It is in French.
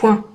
point.